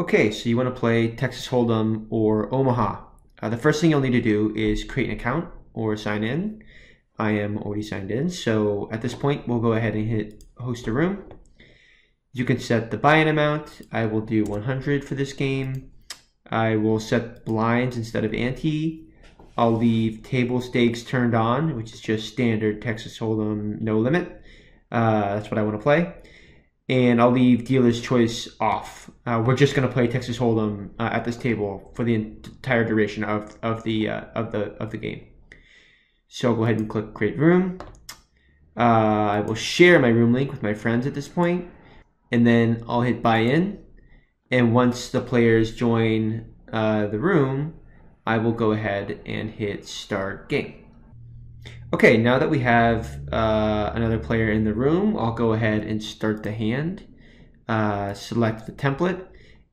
Okay, so you want to play Texas Hold'em or Omaha. Uh, the first thing you'll need to do is create an account or sign in. I am already signed in, so at this point we'll go ahead and hit host a room. You can set the buy-in amount. I will do 100 for this game. I will set blinds instead of ante. I'll leave table stakes turned on, which is just standard Texas Hold'em no limit. Uh, that's what I want to play. And I'll leave dealer's choice off. Uh, we're just going to play Texas Hold'em uh, at this table for the entire duration of, of the uh, of the of the game. So I'll go ahead and click create room. Uh, I will share my room link with my friends at this point, and then I'll hit buy in. And once the players join uh, the room, I will go ahead and hit start game. Okay, now that we have uh, another player in the room, I'll go ahead and start the hand. Uh, select the template,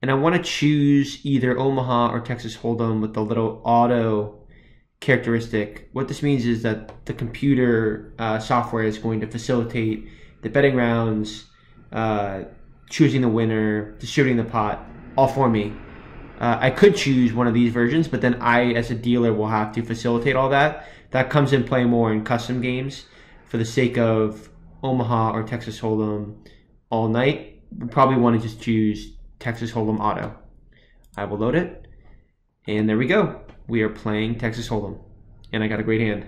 and I want to choose either Omaha or Texas Hold'em with the little auto characteristic. What this means is that the computer uh, software is going to facilitate the betting rounds, uh, choosing the winner, distributing the pot, all for me. Uh, I could choose one of these versions, but then I, as a dealer, will have to facilitate all that. That comes in play more in custom games. For the sake of Omaha or Texas Hold'em all night, we probably want to just choose Texas Hold'em Auto. I will load it, and there we go. We are playing Texas Hold'em, and I got a great hand.